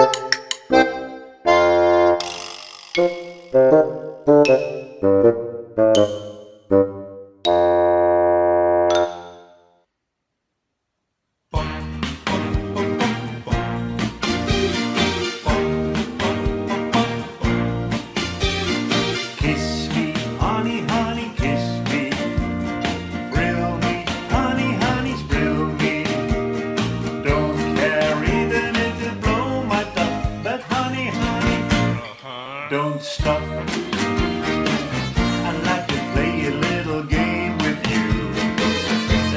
Kiss honey, honey, don't stop. I'd like to play a little game with you.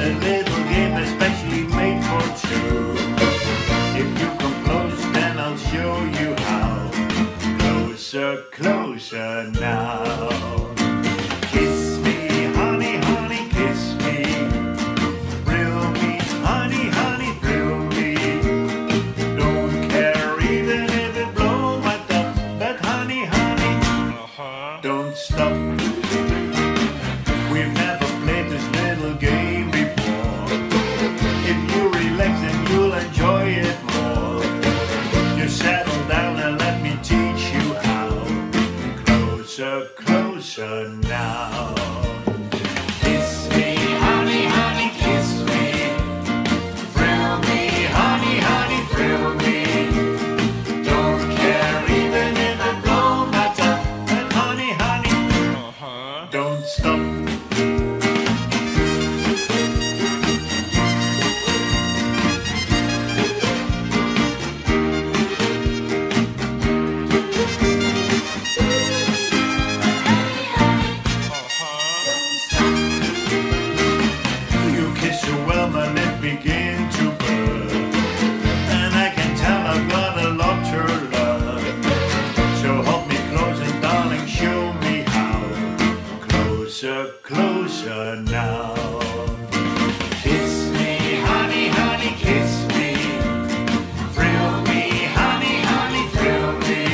A little game especially made for two. If you come close, then I'll show you how. Closer, closer now. Closer now. Closer, closer now. Kiss me, honey, honey, kiss me. Thrill me, honey, honey, thrill me.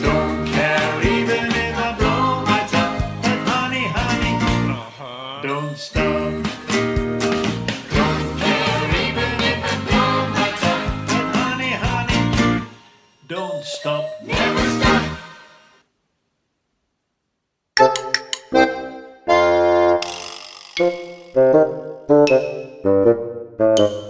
Don't care even if I blow my top, but honey, honey, uh-huh. don't stop. Don't care even if I blow my top, but honey, honey, don't stop. Never stop. Thank you.